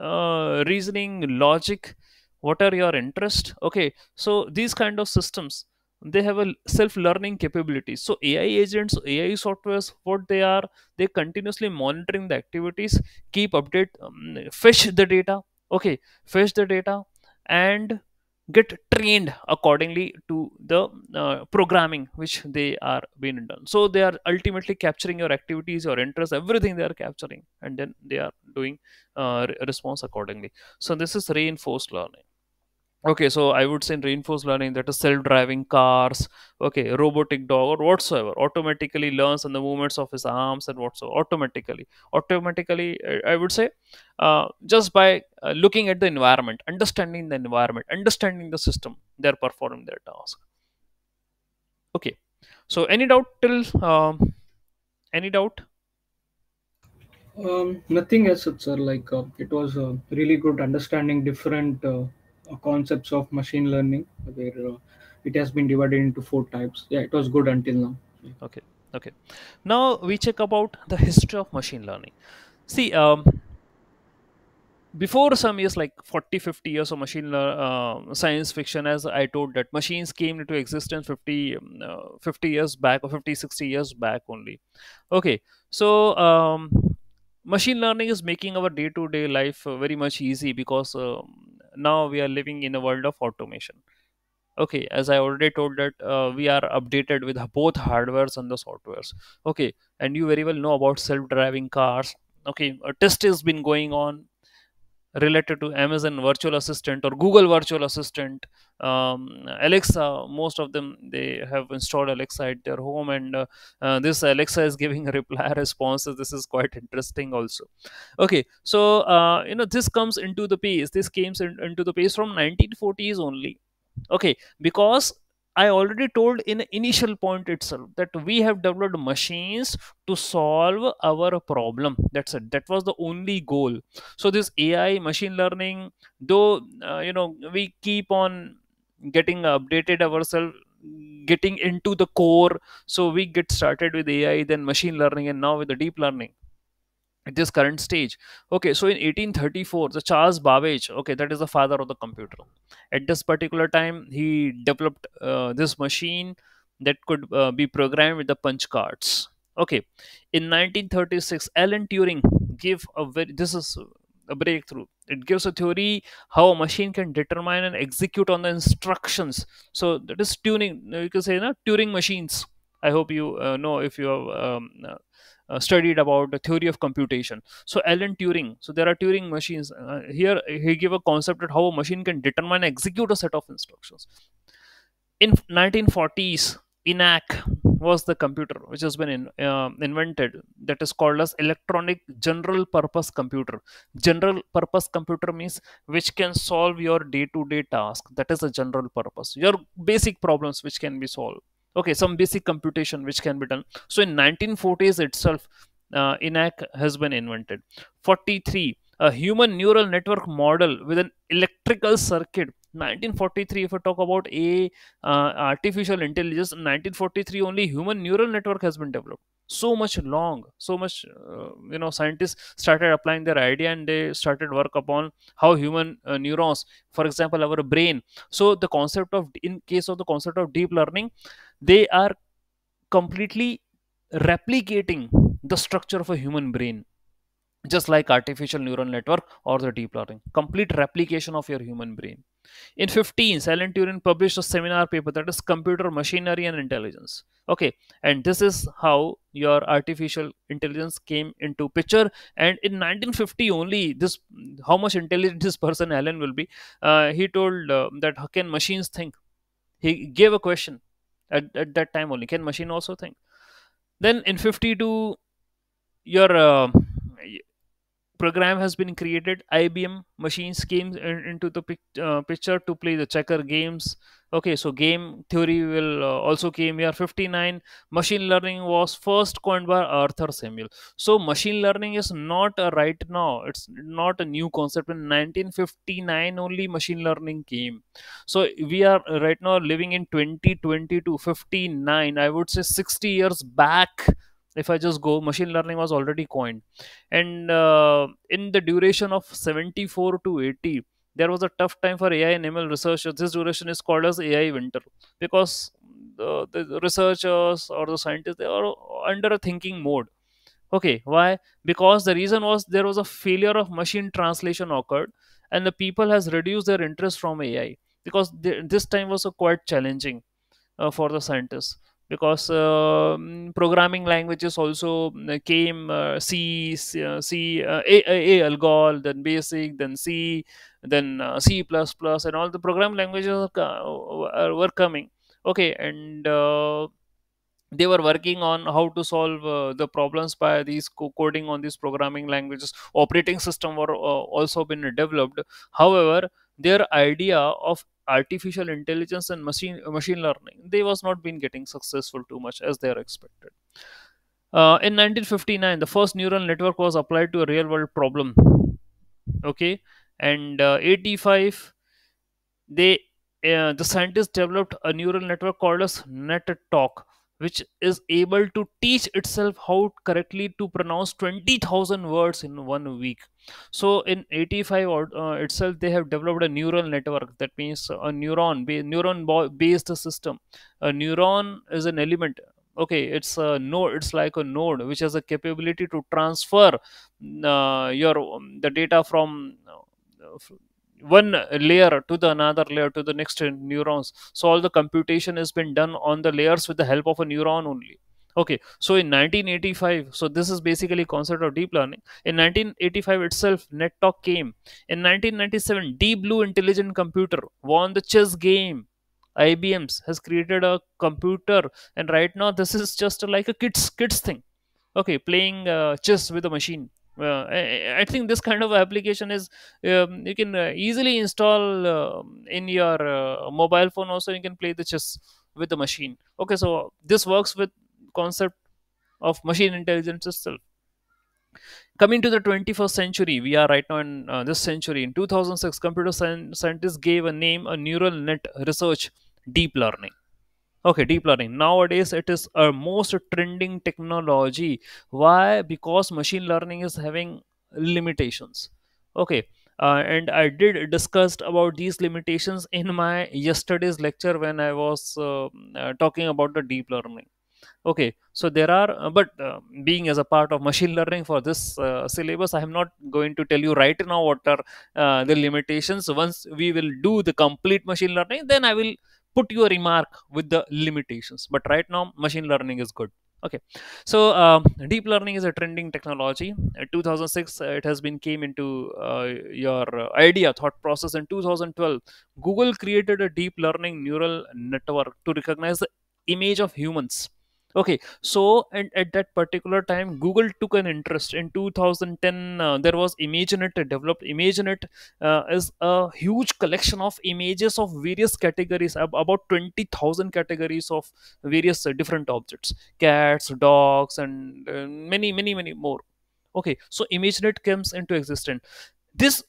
uh, reasoning logic what are your interest? Okay so these kind of systems they have a self-learning capability. So ai agents ai softwares what they are they continuously monitoring the activities keep update um, fetch the data. Okay fetch the data and get trained accordingly to the uh, programming which they are being done. So they are ultimately capturing your activities your interests everything they are capturing and then they are doing uh, re- response accordingly. So this is reinforced learning okay so i would say in reinforced learning that is self-driving cars okay robotic dog or whatsoever automatically learns on the movements of his arms and whatsoever automatically automatically i would say uh, just by uh, looking at the environment understanding the environment understanding the system they're performing their task okay so any doubt till um, any doubt Um, nothing as such, sir. Like uh, it was really good understanding different uh, concepts of machine learning, where uh, it has been divided into four types. Yeah, it was good until now. Okay okay now we check about the history of machine learning see um, before some years like 40, 50 years of machine uh, science fiction as i told that machines came into existence 50 um, uh, 50 years back or 50, 60 years back only okay so um, machine learning is making our day to day life uh, very much easy because um, now we are living in a world of automation. Okay as i already told that uh, we are updated with both hardwares and the softwares. Okay and you very well know about self driving cars. Okay a test has been going on related to Amazon virtual assistant or Google virtual assistant, um, Alexa. Most of them they have installed Alexa at their home, and uh, uh, this Alexa is giving reply responses. This is quite interesting, also. Okay, so uh, you know this comes into the pace. This came in, into the pace from 1940s only. Okay, because I already told in initial point itself that we have developed machines to solve our problem. That's it. That was the only goal. So this AI, machine learning, though uh, you know we keep on getting updated ourselves, getting into the core. So we get started with AI, then machine learning, and now with the deep learning at this current stage. Okay so in 1834 the charles babbage okay that is the father of the computer. At this particular time he developed uh, this machine that could uh, be programmed with the punch cards. Okay in 1936 alan turing gave a very this is a breakthrough. It gives a theory how a machine can determine and execute on the instructions. So that is Turing you can say na, turing machines. I hope you uh, know if you have um, uh, studied about the theory of computation. So Alan Turing. So there are Turing machines. Uh, here he gave a concept of how a machine can determine execute a set of instructions. In 1940s, ENIAC was the computer which has been in, uh, invented that is called as electronic general purpose computer general purpose computer means which can solve your day to day task that is a general purpose your basic problems which can be solved okay some basic computation which can be done. So in 1940s itself uh, ENIAC has been invented. 43 a human neural network model with an electrical circuit. 1943 if we talk about a uh, artificial intelligence 1943 only human neural network has been developed so much long so much uh, you know scientists started applying their idea and they started work upon how human uh, neurons for example our brain. So the concept of in case of the concept of deep learning they are completely replicating the structure of a human brain just like artificial neural network or the deep learning. Complete replication of your human brain in 15 alan turing published a seminar paper that is computer machinery and intelligence. Okay and this is how your artificial intelligence came into picture. And in 1950 only this how much intelligent this person alan will be uh, he told uh, that how can machines think? He gave a question at, at that time only can machine also think? Then in 52 your uh, program has been created ibm machines came in- into the pic- uh, picture to play the checker games. Okay so game theory will uh, also came here. 59 machine learning was first coined by arthur samuel. So machine learning is not a right now. It's not a new concept. In 1959 only machine learning came. So we are right now living in 2020 to 59 i would say 60 years back if i just go machine learning was already coined. And uh, in the duration of 74 to 80 there was a tough time for ai and ml researchers. This duration is called as ai winter because the, the researchers or the scientists they are under a thinking mode. Okay why? Because the reason was there was a failure of machine translation occurred and the people has reduced their interest from ai because th- this time was quite challenging uh, for the scientists because um, programming languages also mm, came uh, C, C, uh, uh, A, Algol, then Basic, then C, then uh, C++, and all the programming languages are, uh, were coming. Okay, and uh, they were working on how to solve uh, the problems by these co- coding on these programming languages operating system were uh, also been developed however their idea of artificial intelligence and machine machine learning they was not been getting successful too much as they are expected. Uh, in 1959 the first neural network was applied to a real world problem. Okay? And uh, 85 they uh, the scientists developed a neural network called as NetTalk, which is able to teach itself how correctly to pronounce 20,000 words in one week. So in 85 or, uh, itself, they have developed a neural network. That means a neuron, ba- neuron based system. A neuron is an element. Okay, it's a node. It's like a node which has a capability to transfer uh, your um, the data from uh, one layer to the another layer to the next neurons. So all the computation has been done on the layers with the help of a neuron only. Okay. So in 1985 so this is basically concept of deep learning. In 1985 itself nettalk came. In 1997 deep blue intelligent computer won the chess game. Ibm's has created a computer and right now this is just like a kids kids thing. Okay. Playing uh, chess with a machine uh, I, I think this kind of application is um, you can uh, easily install uh, in your uh, mobile phone also you can play the chess with the machine. Okay so this works with concept of machine intelligence itself. Coming to the 21st century we are right now in uh, this century. In 2006 computer scien- scientists gave a name a neural net research deep learning Okay, deep learning. Nowadays, it is a most trending technology. Why? Because machine learning is having limitations. Okay, uh, and I did discussed about these limitations in my yesterday's lecture when I was uh, uh, talking about the deep learning. Okay, so there are, uh, but uh, being as a part of machine learning for this uh, syllabus, I am not going to tell you right now what are the limitations. Once we will do the complete machine learning, then I will put your remark with the limitations. But right now, machine learning is good. Okay, so um, deep learning is a trending technology. In 2006, uh, it has been came into uh, your uh, idea thought process. In 2012, Google created a deep learning neural network to recognize the image of humans okay so and at that particular time google took an interest. In 2010 uh, there was imagenet developed imagenet uh, is a huge collection of images of various categories ab- about 20000 categories of various uh, different objects. Cats dogs and uh, many many many more. Okay so imagenet comes into existence. This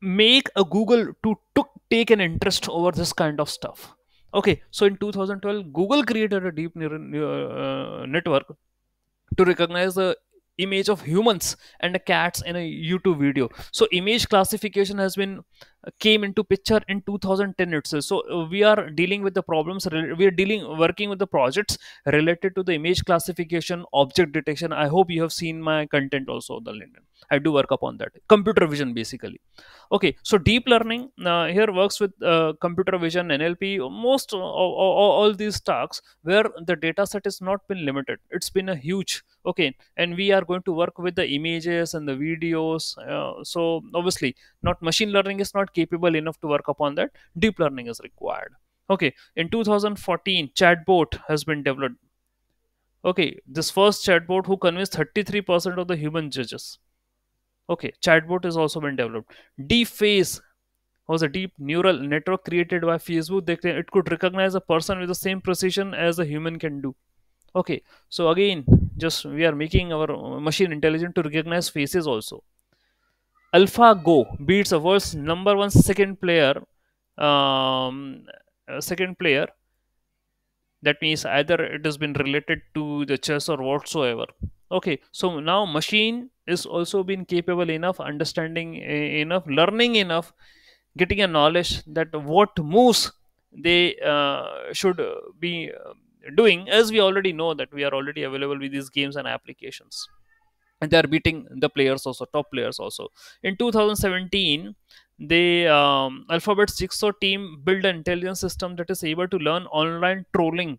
make a google to took take an interest over this kind of stuff okay so in 2012 google created a deep neural uh, network to recognize the image of humans and cats in a youtube video. So image classification has been uh, came into picture in 2010 itself. So uh, we are dealing with the problems we are dealing working with the projects related to the image classification object detection. I hope you have seen my content also the linkedin i do work upon that. Computer vision basically. Okay so deep learning uh, here works with uh, computer vision nlp most uh, all, all, all these tasks where the data set is not been limited. It's been a huge okay and we are going to work with the images and the videos uh, so obviously not machine learning is not capable enough to work upon that. Deep learning is required. Okay in 2014 chatbot has been developed. Okay this first chatbot who convinced 33% of the human judges Okay, chatbot has also been developed. Deep Face was a deep neural network created by Facebook. They, it could recognize a person with the same precision as a human can do. Okay, so again, just we are making our machine intelligent to recognize faces also. AlphaGo beats the world's number one second player, um, uh, second player. That means either it has been related to the chess or whatsoever. Okay, so now machine is also been capable enough, understanding e- enough, learning enough, getting a knowledge that what moves they uh, should be uh, doing. As we already know that we are already available with these games and applications and they are beating the players also top players also in 2017 the um, alphabet's jigsaw team built an intelligence system that is able to learn online trolling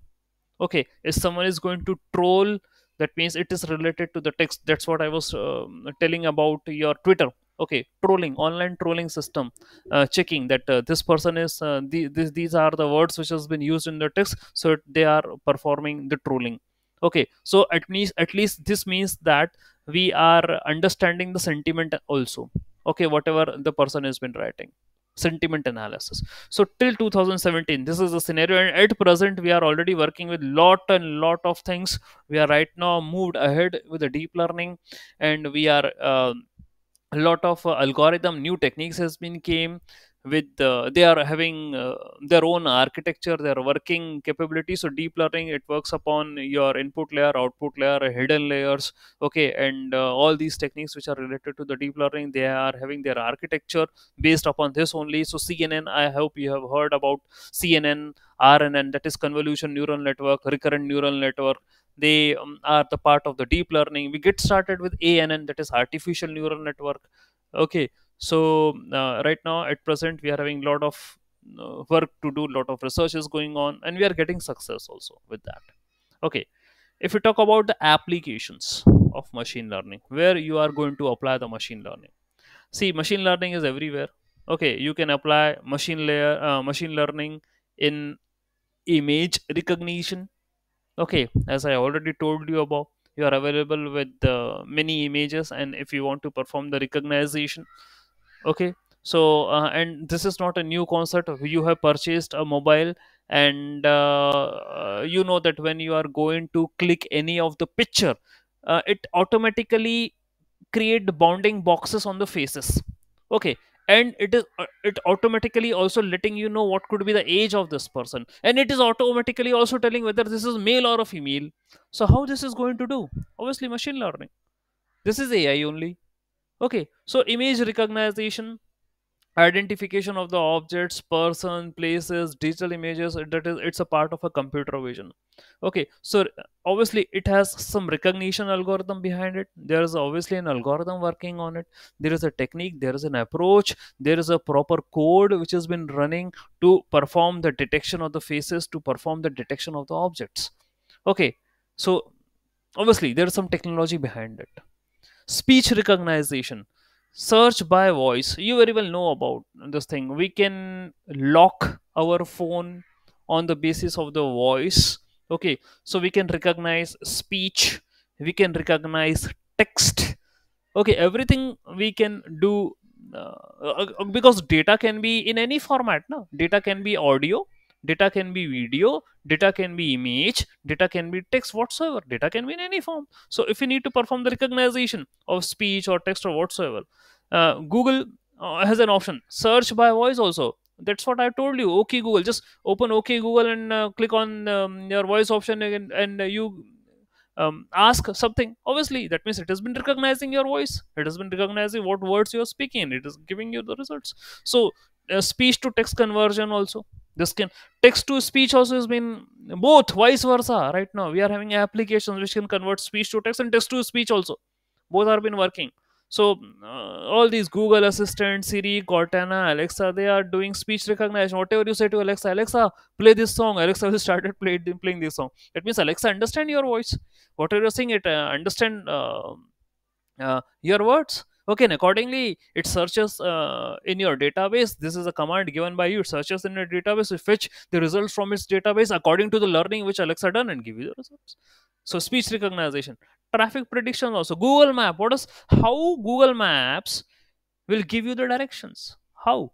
okay if someone is going to troll that means it is related to the text. That's what i was um, telling about your twitter. Okay trolling online trolling system uh, checking that uh, this person is uh, the, this, these are the words which has been used in the text so they are performing the trolling. Okay so at least at least this means that we are understanding the sentiment also. Okay whatever the person has been writing sentiment analysis. So till 2017 this is the scenario. And at present we are already working with lot and lot of things. We are right now moved ahead with the deep learning. And we are uh, a lot of uh, algorithm new techniques has been came with uh, they are having uh, their own architecture their working capability. So deep learning it works upon your input layer output layer hidden layers. Okay and uh, all these techniques which are related to the deep learning they are having their architecture based upon this only. So cnn i hope you have heard about cnn rnn that is convolution neural network recurrent neural network. They um, are the part of the deep learning. We get started with ann that is artificial neural network. Okay so uh, right now at present we are having a lot of uh, work to do a lot of research is going on and we are getting success also with that. Okay. If we talk about the applications of machine learning where you are going to apply the machine learning? See machine learning is everywhere. Okay you can apply machine layer uh, machine learning in image recognition. Okay as i already told you about you are available with uh, many images and if you want to perform the recognition okay. So uh, and this is not a new concept. You have purchased a mobile and uh, uh, you know that when you are going to click any of the picture uh, it automatically create bounding boxes on the faces. Okay. And it is uh, it automatically also letting you know what could be the age of this person. And it is automatically also telling whether this is male or a female. So how this is going to do? Obviously machine learning. This is ai only okay so image recognition identification of the objects person places digital images that is it's a part of a computer vision. Okay so obviously it has some recognition algorithm behind it. There is obviously an algorithm working on it. There is a technique there is an approach there is a proper code which has been running to perform the detection of the faces to perform the detection of the objects. Okay so obviously there is some technology behind it speech recognition. Search by voice. You very well know about this thing. We can lock our phone on the basis of the voice. Okay so we can recognize speech. We can recognize text. Okay everything we can do uh, uh, because data can be in any format no data can be audio data can be video data can be image data can be text whatsoever data can be in any form. So if you need to perform the recognition of speech or text or whatsoever uh, google uh, has an option. Search by voice also. That's what i told you. Okay google. Just open okay google and uh, click on um, your voice option and, and you um, ask something. Obviously that means it has been recognizing your voice. It has been recognizing what words you are speaking. It is giving you the results. So uh, speech to text conversion also this can text to speech also has been both vice versa. Right now we are having applications which can convert speech to text and text to speech also. Both are been working. So uh, all these google assistant siri cortana alexa they are doing speech recognition. Whatever you say to alexa alexa play this song. Alexa will started play, playing this song. That means alexa understand your voice. Whatever you're saying it uh, understand uh, uh, your words okay and accordingly it searches uh, in your database. This is a command given by you. It searches in your database. To fetch the results from its database according to the learning which alexa done and give you the results. So speech recognition traffic prediction also. Google map what is how google maps will give you the directions? How?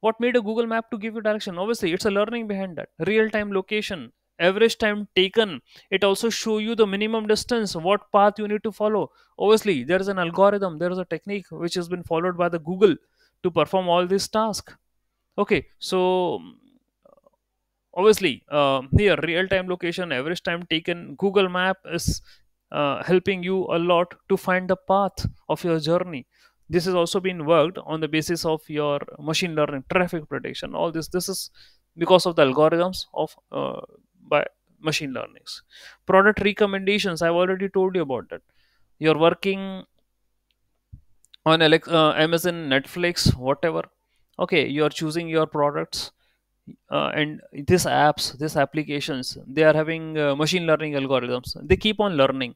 What made a google map to give you direction? Obviously it's a learning behind that. Real time location average time taken it also show you the minimum distance what path you need to follow. Obviously there is an algorithm there is a technique which has been followed by the google to perform all these tasks. Okay so obviously uh, here real time location average time taken google map is uh, helping you a lot to find the path of your journey. This has also been worked on the basis of your machine learning traffic prediction all this. This is because of the algorithms of uh, by machine learnings. Product recommendations i've already told you about that you're working on Alex, uh, amazon netflix whatever. Okay you're choosing your products uh, and these apps these applications they are having uh, machine learning algorithms. They keep on learning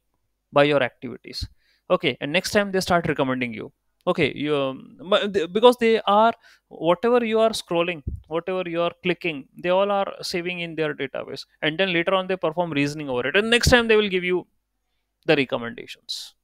by your activities. Okay and next time they start recommending you okay you um, because they are whatever you are scrolling whatever you are clicking they all are saving in their database. And then later on they perform reasoning over it. And next time they will give you the recommendations.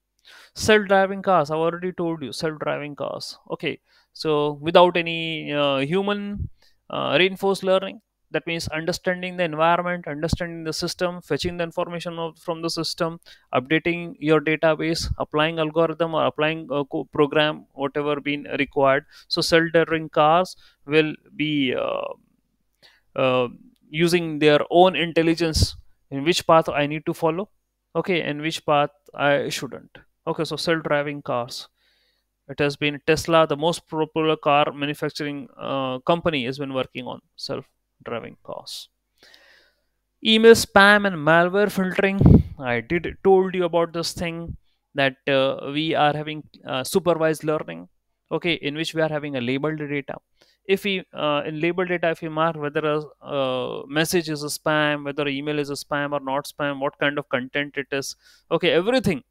Self-driving cars i've already told you self-driving cars. Okay so without any uh, human uh, reinforced learning that means understanding the environment understanding the system fetching the information from the system updating your database applying algorithm or applying a program whatever been required. So self-driving cars will be uh, uh, using their own intelligence in which path i need to follow okay and which path i shouldn't. Okay so self-driving cars. It has been tesla the most popular car manufacturing uh, company has been working on self-driving cars email spam and malware filtering. I did told you about this thing that uh, we are having uh, supervised learning. Okay in which we are having a labeled data. If we uh, in labeled data if we mark whether a uh, message is a spam whether email is a spam or not spam what kind of content it is. Okay everything.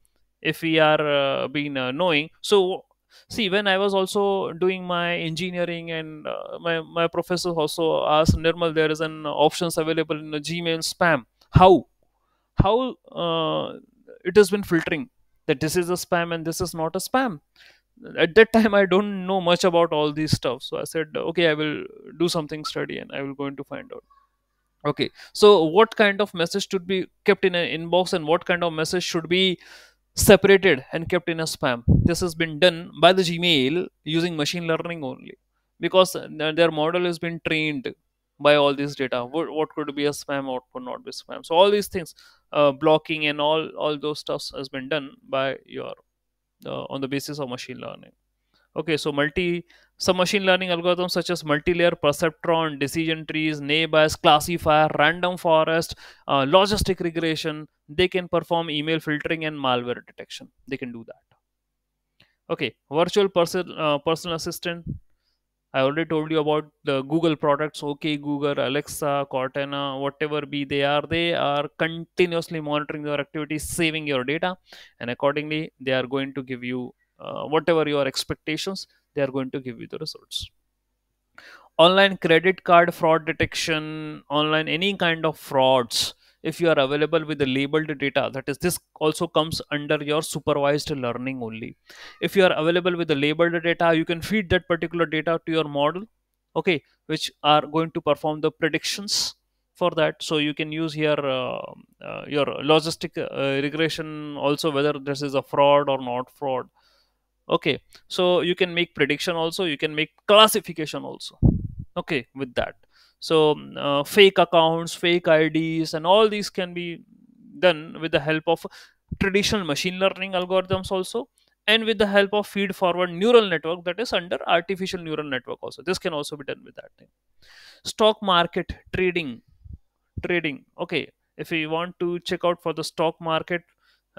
If we are uh, been uh, knowing. So see when i was also doing my engineering and uh, my my professor also asked nirmal there is an options available in the gmail spam. How? How uh, it has been filtering that this is a spam and this is not a spam. At that time i don't know much about all these stuff so i said okay i will do something study and i will going to find out. Okay so what kind of message should be kept in an inbox and what kind of message should be separated and kept in a spam. This has been done by the gmail using machine learning only. Because their model has been trained by all this data. What, what could be a spam what could not be spam. So all these things uh, blocking and all all those stuffs has been done by your uh, on the basis of machine learning okay so multi some machine learning algorithms such as multi-layer perceptron decision trees neighbors classifier random forest uh, logistic regression they can perform email filtering and malware detection. They can do that. Okay virtual person uh, personal assistant. I already told you about the google products. Okay google alexa cortana whatever be they are they are continuously monitoring your activities saving your data. And accordingly they are going to give you uh, whatever your expectations they are going to give you the results. Online credit card fraud detection online any kind of frauds if you are available with the labeled data that is this also comes under your supervised learning only. If you are available with the labeled data you can feed that particular data to your model okay which are going to perform the predictions for that. So you can use here uh, uh, your logistic uh, regression also whether this is a fraud or not fraud okay so you can make prediction also you can make classification also. Okay with that. So mm, uh, fake accounts fake ids and all these can be done with the help of traditional machine learning algorithms also and with the help of feed forward neural network that is under artificial neural network also. This can also be done with that thing. Stock market trading trading. Okay if we want to check out for the stock market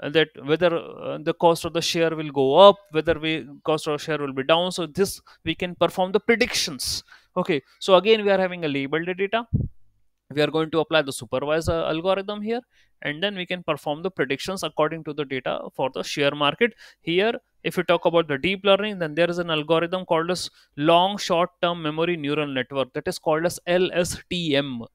that whether uh, the cost of the share will go up whether we cost of share will be down. So this we can perform the predictions. Okay. So again we are having a labeled data. We are going to apply the supervisor algorithm here and then we can perform the predictions according to the data for the share market. Here if you talk about the deep learning then there is an algorithm called as long short term memory neural network that is called as lstm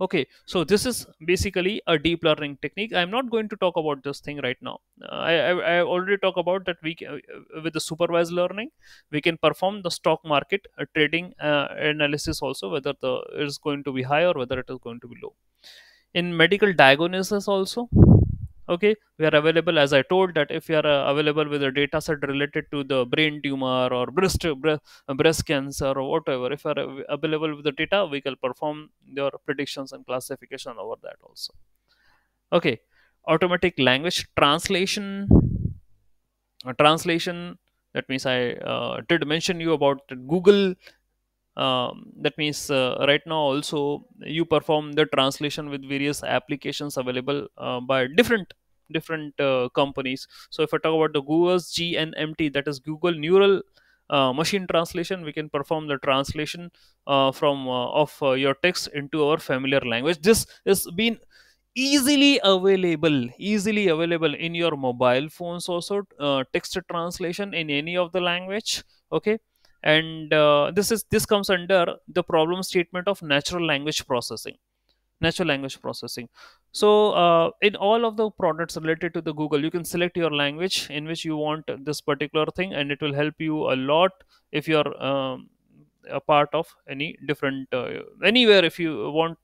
okay so this is basically a deep learning technique. I'm not going to talk about this thing right now. Uh, I, I i already talk about that we can, uh, with the supervised learning we can perform the stock market uh, trading uh, analysis also whether the it is going to be high or whether it is going to be low. In medical diagnosis also okay we are available as i told that if you are uh, available with a data set related to the brain tumor or breast bre- breast cancer or whatever if you are available with the data we can perform your predictions and classification over that also. Okay automatic language translation. Uh, translation that means i uh, did mention you about google um, that means uh, right now also you perform the translation with various applications available uh, by different different uh, companies. So if i talk about the google's gnmt that is google neural uh, machine translation we can perform the translation uh, from uh, of your text into our familiar language. This is been easily available easily available in your mobile phones also text translation in any of the language okay and uh, this is this comes under the problem statement of natural language processing natural language processing. So uh, in all of the products related to the google you can select your language in which you want this particular thing and it will help you a lot if you're um, a part of any different uh, anywhere if you want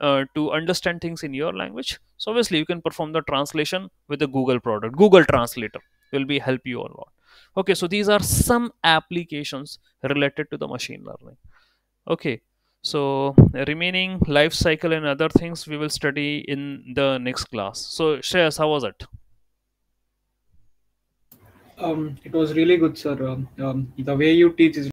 uh, to understand things in your language. So obviously you can perform the translation with the google product google translator will be help you a lot okay so these are some applications related to the machine learning. Okay so remaining life cycle and other things we will study in the next class. So shreyas how was it? Um, it was really good, sir. Um, um, the way you teach is